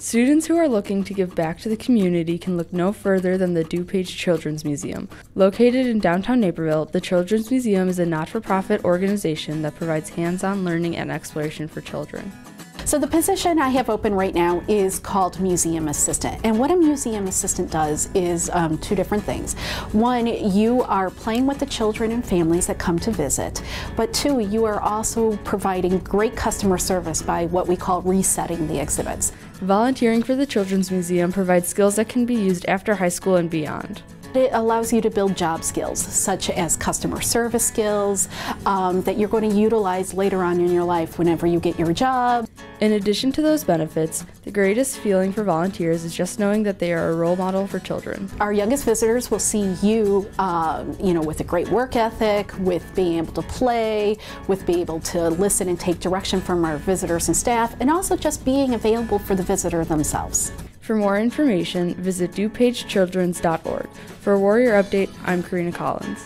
Students who are looking to give back to the community can look no further than the DuPage Children's Museum. Located in downtown Naperville, the Children's Museum is a not for profit organization that provides hands on learning and exploration for children. So the position I have open right now is called museum assistant. And what a museum assistant does is um, two different things. One, you are playing with the children and families that come to visit. But two, you are also providing great customer service by what we call resetting the exhibits. Volunteering for the Children's Museum provides skills that can be used after high school and beyond. It allows you to build job skills, such as customer service skills, um, that you're going to utilize later on in your life whenever you get your job. In addition to those benefits, the greatest feeling for volunteers is just knowing that they are a role model for children. Our youngest visitors will see you, um, you know, with a great work ethic, with being able to play, with being able to listen and take direction from our visitors and staff, and also just being available for the visitor themselves. For more information, visit DuPageChildren's.org. For Warrior Update, I'm Carina Collins.